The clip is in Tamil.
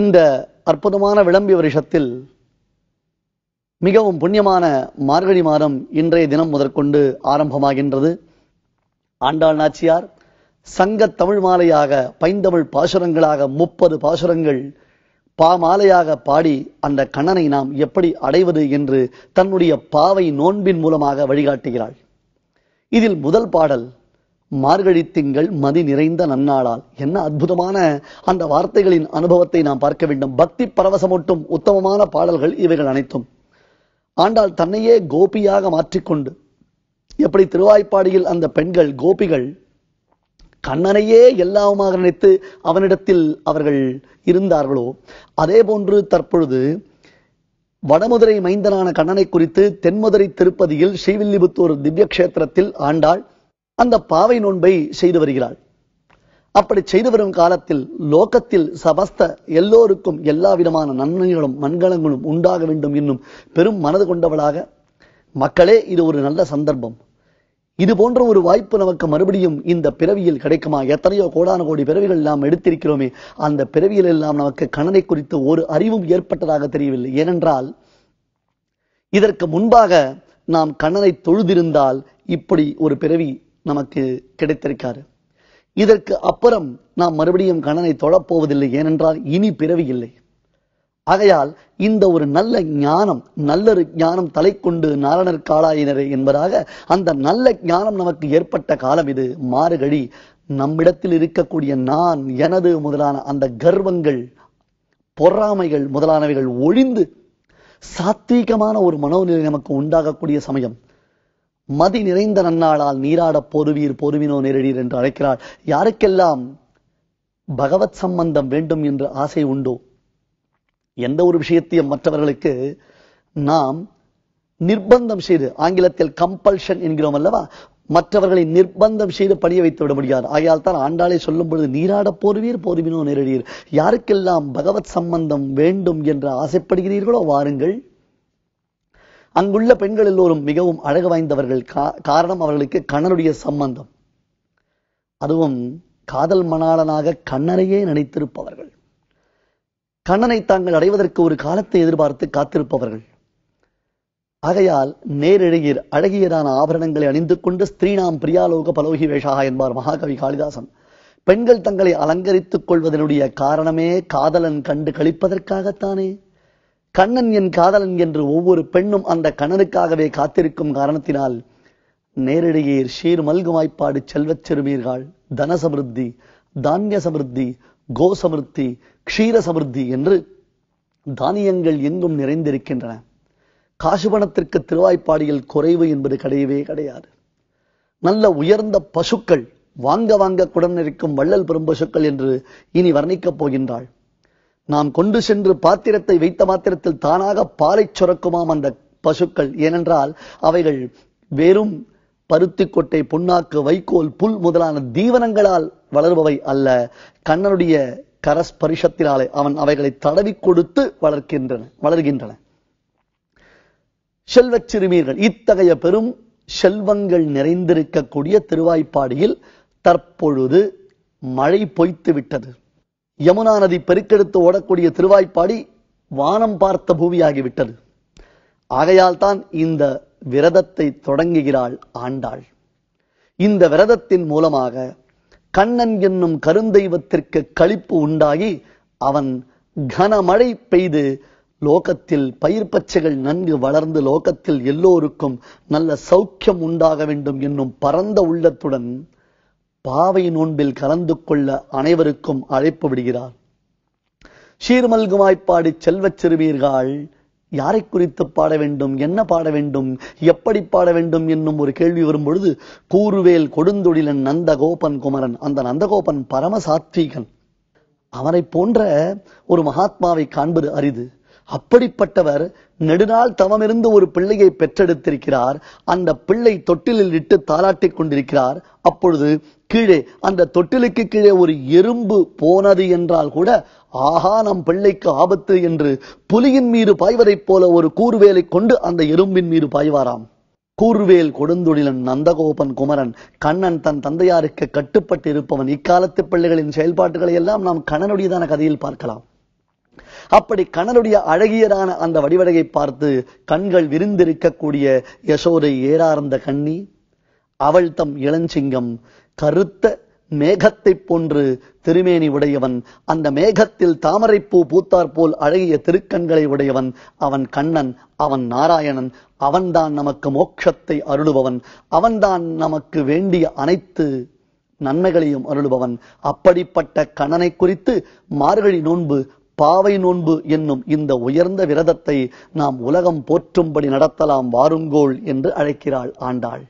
இந்த அற்புதமான விளம்பி வருஷத்தில் மிகவும் புண்ணியமான மார்கழி மாதம் இன்றைய தினம் முதற்கொண்டு ஆரம்பமாகின்றது. ஆண்டாள் நாச்சியார் சங்க தமிழ் மாலையாக பைந்தமிழ் பாசுரங்களாக முப்பது பாசுரங்கள் பாமாலையாக பாடி அந்த கண்ணனை நாம் எப்படி அடைவது என்று தன்னுடைய பாவை நோன்பின் மூலமாக வழிகாட்டுகிறாள். இதில் முதல் பாடல் மார்கழி திங்கள் மதி நிறைந்த நன்னாளால். என்ன அற்புதமான அந்த வார்த்தைகளின் அனுபவத்தை நாம் பார்க்க வேண்டும். பக்தி பரவசமூட்டும் உத்தமமான பாடல்கள் இவைகள் அனைத்தும். ஆண்டாள் தன்னையே கோபியாக மாற்றிக்கொண்டு எப்படி திருவாய்ப்பாடியில் அந்த பெண்கள் கோபிகள் கண்ணனையே எல்லாவுமாக நினைத்து அவனிடத்தில் அவர்கள் இருந்தார்களோ அதே போன்று தற்பொழுது வடமுதிரை மைந்தனான கண்ணனை குறித்து தென்மதுரை திருப்பதியில் ஸ்ரீவில்லிபுத்தூர் திவ்ய கஷேத்திரத்தில் ஆண்டாள் அந்த பாவை நோன்பை செய்து வருகிறாள். அப்படி செய்து வரும் காலத்தில் லோகத்தில் சமஸ்த எல்லோருக்கும் எல்லா விதமான நன்மைகளும் மண்கலங்களும் உண்டாக வேண்டும் என்னும் பெரும் மனது கொண்டவளாக மக்களே இது ஒரு நல்ல சந்தர்ப்பம். இது போன்ற ஒரு வாய்ப்பு நமக்கு மறுபடியும் இந்த பிறவியில் கிடைக்குமா? எத்தனையோ கோடான கோடி பிறவிகள் நாம் எடுத்திருக்கிறோமே அந்த பிறவியில் எல்லாம் நமக்கு கணனை குறித்து ஒரு அறிவும் ஏற்பட்டதாக தெரியவில்லை. ஏனென்றால் இதற்கு முன்பாக நாம் கண்ணனை தொழுதிருந்தால் இப்படி ஒரு பிறவி நமக்கு கிடைத்திருக்காரு. இதற்கு அப்புறம் நாம் மறுபடியும் கணனை தொழப்போவதில்லை ஏனென்றால் இனி பிறவி இல்லை. ஆகையால் இந்த ஒரு நல்ல ஞானம் நல்லொரு ஞானம் தலை கொண்டு நாரணர் காலாயினரே என்பதாக அந்த நல்ல ஞானம் நமக்கு ஏற்பட்ட காலம் இது. மாறுகழி நம்மிடத்தில் இருக்கக்கூடிய நான் எனது முதலான அந்த கர்வங்கள் பொறாமைகள் முதலானவைகள் ஒழிந்து சாத்வீகமான ஒரு மனோநிலை நமக்கு உண்டாகக்கூடிய சமயம். மதி நிறைந்த நன்னாளால் நீராட பொறுவீர் பொறுவினோ நேரடீர் என்று அழைக்கிறார். யாருக்கெல்லாம் பகவத் சம்பந்தம் வேண்டும் என்று ஆசை உண்டோ எந்த ஒரு விஷயத்தையும் மற்றவர்களுக்கு நாம் நிர்பந்தம் செய்து ஆங்கிலத்தில் கம்பல்ஷன் என்கிறோம் அல்லவா? மற்றவர்களை நிர்பந்தம் செய்து பணிய வைத்து விட முடியாது. ஆகையால் தான் ஆண்டாளை சொல்லும் பொழுது நீராட போர்வீர் போர்வினோ நேரடியீர் யாருக்கெல்லாம் பகவத் சம்பந்தம் வேண்டும் என்று ஆசைப்படுகிறீர்களோ வாருங்கள். அங்குள்ள பெண்கள் எல்லோரும் மிகவும் அழகு வாய்ந்தவர்கள். காரணம் அவர்களுக்கு கண்ணனுடைய சம்பந்தம். அதுவும் காதல் மணாளனாக கண்ணனையே நினைத்திருப்பவர்கள். கண்ணனை தாங்கள் அடைவதற்கு ஒரு காலத்தை எதிர்பார்த்து காத்திருப்பவர்கள். ஆகையால் நேரிழையீர் அழகியதான ஆபரணங்களை அணிந்து கொண்டு ஸ்திரீநாம் பிரியாலோக பலோகி வேஷாக என்பார் மகாகவி காளிதாசன். பெண்கள் தங்களை அலங்கரித்துக் கொள்வதனுடைய காரணமே காதலன் கண்டு கழிப்பதற்காகத்தானே கண்ணன் என் காதலன் என்று ஒவ்வொரு பெண்ணும் அந்த கண்ணனுக்காகவே காத்திருக்கும் காரணத்தினால் நேரிடையே ஷீர் மல்குமாய்ப்பாடு செல்வச் செருவீர்கள். தன சமிருத்தி தானிய சமிருத்தி கோ சமிருத்தி க்ஷீர சமிருத்தி என்று தானியங்கள் எங்கும் நிறைந்திருக்கின்றன. காசுபணத்திற்கு திருவாய்ப்பாடியில் குறைவு என்பது கிடையவே கிடையாது. நல்ல உயர்ந்த பசுக்கள் வாங்க வாங்க குடன் இருக்கும் வள்ளல் பெரும் பசுக்கள் என்று இனி வர்ணிக்கப் போகின்றாள். நாம் கொண்டு சென்று பாத்திரத்தை வைத்த மாத்திரத்தில் தானாக பாலை சுரக்குமாம் அந்த பசுக்கள். ஏனென்றால் அவைகள் வெறும் பருத்தி கொட்டை புண்ணாக்கு வைக்கோல் புல் முதலான தீவனங்களால் வளர்பவை அல்ல. கண்ணனுடைய கரஸ்பரிஷத்தினாலே அவன் அவைகளை தடவி கொடுத்து வளர்க்கின்றன வளர்கின்றன. செல்வச் சிறுமீர்கள் இத்தகைய பெரும் செல்வங்கள் நிறைந்திருக்கக்கூடிய திருவாய்ப்பாடியில் தற்பொழுது மழை பொய்த்து விட்டது யமுனா நதி பெருக்கெடுத்து ஓடக்கூடிய திருவாய்ப்பாடி வானம் பார்த்த பூமியாகிவிட்டது. ஆகையால் தான் இந்த விரதத்தை தொடங்குகிறாள் ஆண்டாள். இந்த விரதத்தின் மூலமாக கண்ணன் என்னும் கருந்தெய்வத்திற்கு களிப்பு உண்டாகி அவன் கனமழை பெய்து லோகத்தில் பயிர் பச்சைகள் நன்கு வளர்ந்து லோகத்தில் எல்லோருக்கும் நல்ல சௌக்கியம் உண்டாக வேண்டும் என்னும் பரந்த உள்ளத்துடன் பாவை நோன்பில் கலந்து கொள்ள அனைவருக்கும் அழைப்பு விடுகிறார். சீர்மல்குமாய்ப்பாடி செல்வச் சிறுவீர்கள் யாரை குறித்து பாட வேண்டும் என்ன பாட வேண்டும் எப்படி பாட வேண்டும் என்னும் ஒரு கேள்வி வரும் பொழுது கூறுவேல் கொடுந்தொழிலன் நந்தகோபன் குமரன். அந்த நந்தகோபன் பரம சாத்வீகன் அவனை போன்ற ஒரு மகாத்மாவை காண்பது அரிது. அப்படிப்பட்டவர் நெடுநாள் தவமிருந்து ஒரு பிள்ளையை பெற்றெடுத்திருக்கிறார். அந்த பிள்ளை தொட்டிலில் இட்டு தாளாட்டிக் கொண்டிருக்கிறார். அப்பொழுது கீழே அந்த தொட்டிலுக்கு கீழே ஒரு எறும்பு போனது என்றால் கூட ஆஹா நம் பிள்ளைக்கு ஆபத்து என்று புலியின் மீது பாய்வதைப் போல ஒரு கூர்வேலை கொண்டு அந்த எறும்பின் மீது பாய்வாராம். கூர்வேல் கொடுந்தொழிலன் நந்தகோபன் குமரன் கண்ணன் தன் தந்தையாருக்கு கட்டுப்பட்டு இருப்பவன் இக்காலத்து பிள்ளைகளின் செயல்பாட்டுகளை எல்லாம் நாம் கண்ணனுடையதான கதையில் பார்க்கலாம். அப்படி கணனுடைய அழகியரான அந்த வடிவழகை பார்த்து கண்கள் விரிந்திருக்கக்கூடிய யசோதை ஏறார்ந்த கண்ணி அவள் தம் இளஞ்சிங்கம் கருத்த மேகத்தைப் போன்று திருமேனி உடையவன் அந்த மேகத்தில் தாமரைப்பூ பூத்தார் போல் அழகிய திருக்கண்களை உடையவன் அவன் கண்ணன் அவன் நாராயணன் அவன்தான் நமக்கு மோட்சத்தை அருளுபவன் அவன்தான் நமக்கு வேண்டிய அனைத்து நன்மைகளையும் அருளுபவன். அப்படிப்பட்ட கணனை குறித்து மார்கழி நோன்பு பாவை நோன்பு என்னும் இந்த உயர்ந்த விரதத்தை நாம் உலகம் போற்றும்படி நடத்தலாம் வாருங்கோள் என்று அழைக்கிறாள் ஆண்டாள்.